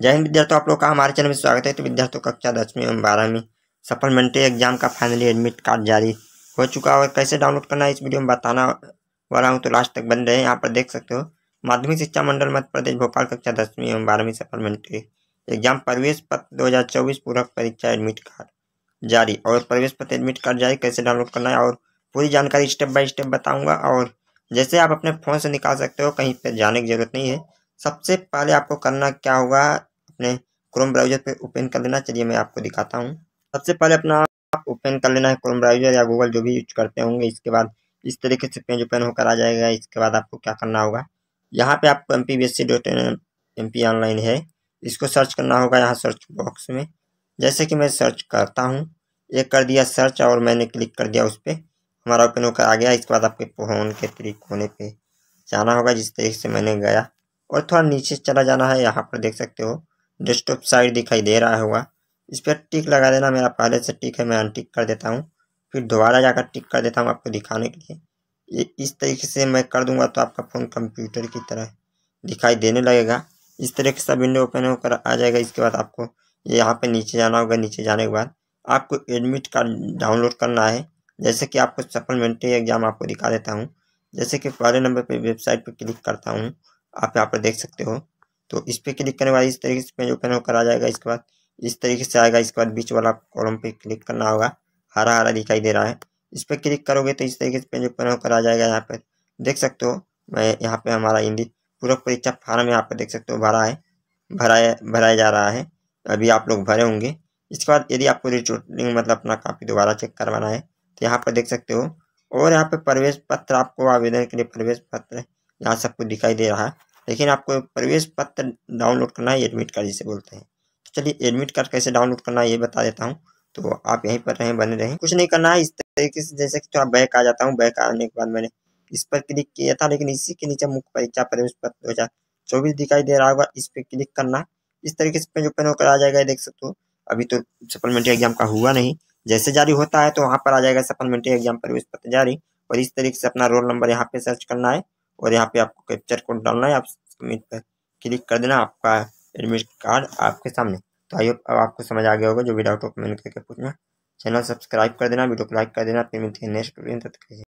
जय हिंद विद्यार्थियों, आप लोग का हमारे चैनल में स्वागत है। तो विद्यार्थियों, कक्षा दसवीं एवं बारहवीं सप्लीमेंट्री एग्ज़ाम का फाइनली एडमिट कार्ड जारी हो चुका है। और कैसे डाउनलोड करना है, इस वीडियो में बताना वाला हूँ। तो लास्ट तक बन रहे। यहाँ पर देख सकते हो, माध्यमिक शिक्षा मंडल मध्य प्रदेश, भोपाल, कक्षा दसवीं एवं बारहवीं सप्लीमेंट्री एग्ज़ाम प्रवेश पत्र दो हज़ार चौबीस पूरक परीक्षा एडमिट कार्ड जारी। और प्रवेश पत्र एडमिट कार्ड जारी कैसे डाउनलोड करना है, और पूरी जानकारी स्टेप बाय स्टेप बताऊँगा। और जैसे आप अपने फ़ोन से निकाल सकते हो, कहीं पर जाने की ज़रूरत नहीं है। सबसे पहले आपको करना क्या होगा अपने क्रोम ब्राउज़र पे ओपन कर लेना। चलिए मैं आपको दिखाता हूँ। सबसे पहले अपना ओपन कर लेना है क्रोम ब्राउज़र या गूगल जो भी यूज़ करते होंगे। इसके बाद इस तरीके से पेज ओपन होकर आ जाएगा। इसके बाद आपको क्या करना होगा? यहाँ पे आपको M P B S C dot M P online है। इसको सर्च करना होगा यहाँ सर्च बॉक्स में। जैसे कि मैं सर्च करता हूँ, एक कर दिया सर्च और मैंने क्लिक कर दिया उस पर हमारा ओपन होकर आ गया। इसके बाद आपके फ़ोन के क्लिक होने पे जाना होगा, जिस तरीके से मैंने गया। और थोड़ा नीचे चला जाना है, यहाँ पर देख सकते हो। डेस्कटॉप साइड दिखाई दे रहा होगा। इस पर टिक लगा देना, मेरा पहले से टिक है, मैं अनटिक कर देता हूँ। फिर दोबारा जाकर टिक कर देता हूँ आपको दिखाने के लिए। ये इस तरीके से मैं कर दूँगा तो आपका फ़ोन कंप्यूटर की तरह दिखाई देने लगेगा। इस तरीके से विंडो ओपन होकर आ जाएगा। इसके बाद आपको यहाँ पे नीचे जाना होगा। नीचे जाने के बाद आपको एडमिट कार्ड डाउनलोड करना है। जैसे कि आपको सप्लीमेंट्री एग्ज़ाम आपको दिखा देता हूँ। जैसे कि पहले नंबर पे वेबसाइट पे क्लिक करता हूँ। आप यहाँ पर देख सकते हो। तो इस पर क्लिक करने के बाद इस तरीके से पेज ओपन होकर आ जाएगा। इसके बाद इस तरीके से आएगा। इसके बाद बीच वाला कॉलम पे क्लिक करना होगा। हरा हरा दिखाई दे रहा है। इस पर क्लिक करोगे तो इस तरीके से पेज ओपन होकर आ जाएगा यहाँ पर देख सकते हो, मैं यहाँ पे हमारा हिंदी पूरक परीक्षा फार्म यहाँ पर देख सकते हो भरा है। भराया भराया जा रहा है। अभी आप लोग भरे होंगे। इसके बाद यदि आपको रिटोटिंग मतलब अपना कापी दोबारा चेक करवाना है तो यहाँ पर देख सकते हो। और यहाँ पे प्रवेश पत्र, आपको आवेदन के लिए प्रवेश पत्र यहाँ सब कुछ दिखाई दे रहा है। लेकिन आपको प्रवेश पत्र डाउनलोड करना है एडमिट कार्ड जिसे बोलते हैं। तो चलिए एडमिट कार्ड कैसे डाउनलोड करना है, ये बता देता हूँ। तो आप यहीं पर रहें, बने रहें। कुछ नहीं करना है, इस तरीके से जैसे कि थोड़ा बैक आ जाता हूँ। बैक आने के बाद मैंने इस पर क्लिक किया था, लेकिन इसी के नीचे मुख्य परीक्षा प्रवेश पत्र दो हज़ार चौबीस दिखाई दे रहा होगा। इस पर क्लिक करना। इस तरीके से पेज ओपन होकर आ जाएगा देख सकते हो। अभी तो सप्लीमेंट्री एग्ज़ाम का हुआ नहीं। जैसे जारी होता है तो वहाँ पर आ जाएगा सप्लीमेंट्री एग्ज़ाम प्रवेश पत्र जारी। और इस तरीके से अपना रोल नंबर यहाँ पे सर्च करना है। और यहाँ पे आपको कैप्चर कोड डालना है। आप सबमिट पर क्लिक कर देना आपका एडमिट कार्ड आपके सामने। तो आइए, अब आपको समझ आ गया होगा जो भी डाउट हो कमेंट करके पूछना। चैनल सब्सक्राइब कर देना वीडियो को लाइक कर देना, फिर मिलते हैं नेक्स्ट वीडियो तक